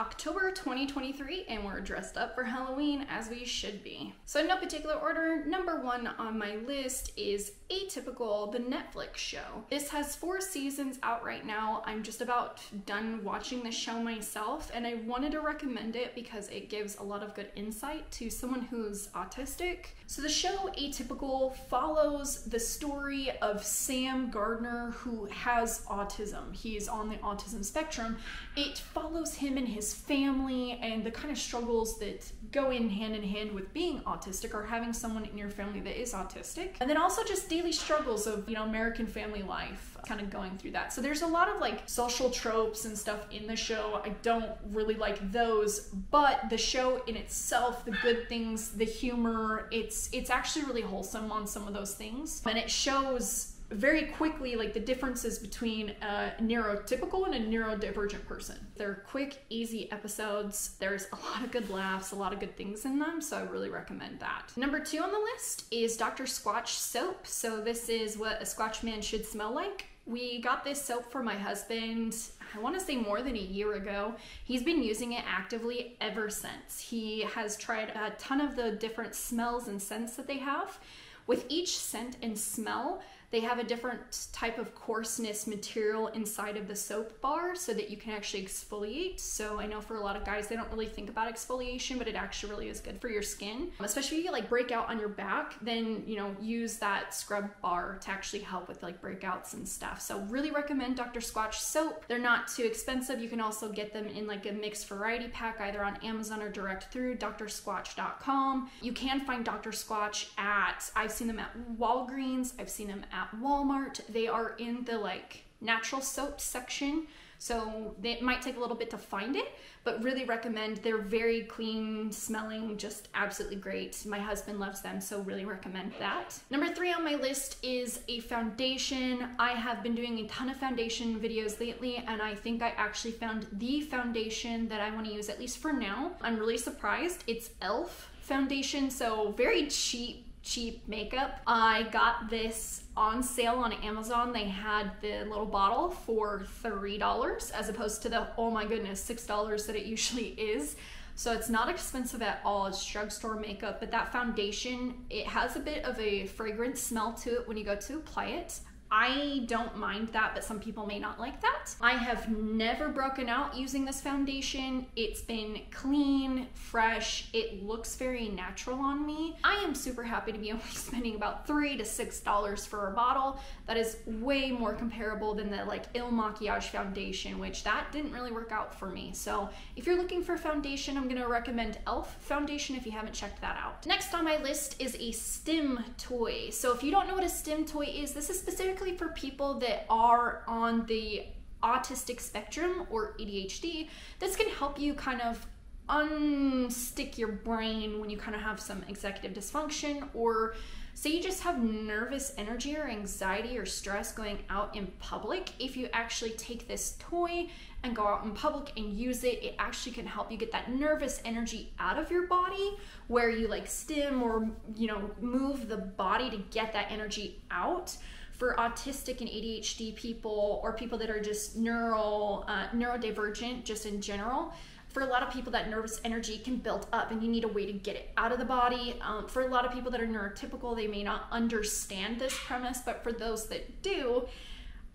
October 2023 and we're dressed up for Halloween as we should be. So in no particular order, number one on my list is Atypical, the Netflix show. This has four seasons out right now. I'm just about done watching the show myself and I wanted to recommend it because it gives a lot of good insight to someone who's autistic. So the show Atypical follows the story of Sam Gardner who has autism. He's on the autism spectrum. It follows him and his family and the kind of struggles that go in hand in hand with being autistic or having someone in your family that is autistic. And then also just daily struggles of, you know, American family life, kind of going through that. So there's a lot of like social tropes and stuff in the show. I don't really like those, but the show in itself, the good things, the humor, it's it's actually really wholesome on some of those things. And it shows very quickly like the differences between a neurotypical and a neurodivergent person. They're quick, easy episodes. There's a lot of good laughs, a lot of good things in them, so I really recommend that. Number two on the list is Dr. Squatch soap. So this is what a Squatch man should smell like. We got this soap for my husband, I want to say more than a year ago. He's been using it actively ever since. He has tried a ton of the different smells and scents that they have. With each scent and smell, they have a different type of coarseness material inside of the soap bar so that you can actually exfoliate. So I know for a lot of guys, they don't really think about exfoliation, but it actually really is good for your skin. Um, especially if you like breakout on your back, then, you know, use that scrub bar to actually help with like breakouts and stuff. So really recommend Dr. Squatch soap. They're not too expensive. You can also get them in like a mixed variety pack, either on Amazon or direct through drsquatch.com. You can find Dr. Squatch at, I've seen them at Walgreens, I've seen them at at Walmart. They are in the like natural soap section. So it might take a little bit to find it, but really recommend. They're very clean smelling, just absolutely great. My husband loves them, so really recommend that. Number three on my list is a foundation. I have been doing a ton of foundation videos lately, and I think I actually found the foundation that I wanna use, at least for now. I'm really surprised. It's e.l.f. foundation, so very cheap cheap makeup. I got this on sale on Amazon. They had the little bottle for $3 as opposed to the, oh my goodness, $6 that it usually is. So it's not expensive at all. It's drugstore makeup, but that foundation, it has a bit of a fragrant smell to it when you go to apply it. I don't mind that, but some people may not like that. I have never broken out using this foundation. It's been clean, fresh. It looks very natural on me. I am super happy to be only spending about three to six dollars for a bottle. That is way more comparable than the like Il Makiage foundation, which that didn't really work out for me. So if you're looking for foundation, I'm gonna recommend e.l.f. foundation if you haven't checked that out. Next on my list is a stim toy. So if you don't know what a stim toy is, this is specifically for people that are on the autistic spectrum or ADHD, this can help you kind of unstick your brain when you kind of have some executive dysfunction or say you just have nervous energy or anxiety or stress going out in public. If you actually take this toy and go out in public and use it it actually can help you get that nervous energy out of your body where you like stim or you know move the body to get that energy out for autistic and ADHD people or people that are just neuro uh, neurodivergent just in general for a lot of people that nervous energy can build up and you need a way to get it out of the body um, for a lot of people that are neurotypical they may not understand this premise but for those that do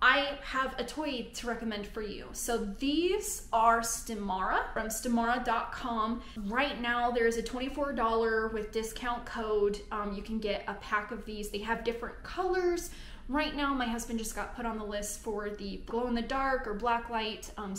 I have a toy to recommend for you. So these are Stimara from Stimara.com. Right now there's a $24 with discount code. Um, you can get a pack of these. They have different colors. Right now, my husband just got put on the list for the glow in the dark or black light um.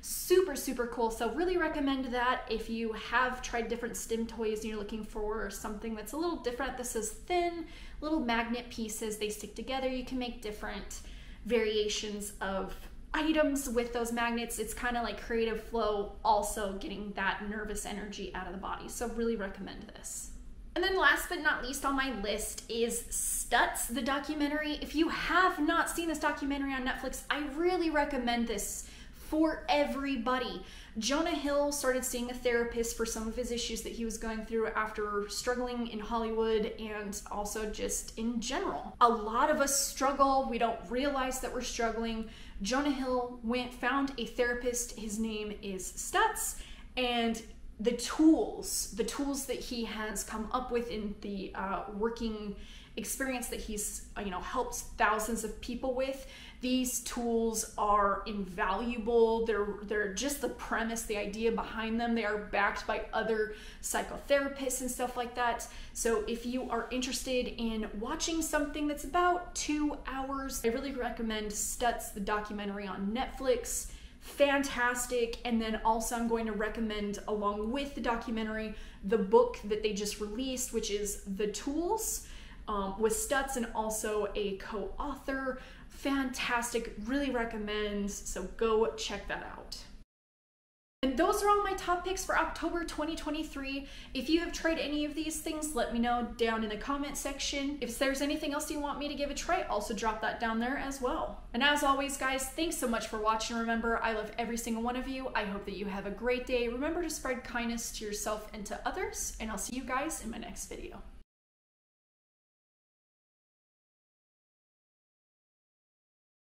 Super, super cool. So really recommend that if you have tried different stim toys and you're looking for something that's a little different. This is thin, little magnet pieces. They stick together. You can make different variations of items with those magnets. It's kind of like creative flow, also getting that nervous energy out of the body. So really recommend this. And then last but not least on my list is Stutz, the documentary. If you have not seen this documentary on Netflix, I really recommend this for everybody. Jonah Hill started seeing a therapist for some of his issues that he was going through after struggling in Hollywood and also just in general. A lot of us struggle, we don't realize that we're struggling. Jonah Hill went found a therapist. His name is Stutz and the tools, the tools that he has come up with in the uh, working experience that he's uh, you know helped thousands of people with these tools are invaluable. They're they're just the premise the idea behind them. They are backed by other psychotherapists and stuff like that. So if you are interested in watching something that's about two hours i really recommend stutz the documentary on netflix fantastic and then also i'm going to recommend along with the documentary the book that they just released which is the tools um, with Stutz and also a co author. Fantastic, really recommend. So go check that out. And those are all my top picks for October 2023. If you have tried any of these things, let me know down in the comment section. If there's anything else you want me to give a try, also drop that down there as well. And as always, guys, thanks so much for watching. Remember, I love every single one of you. I hope that you have a great day. Remember to spread kindness to yourself and to others, and I'll see you guys in my next video.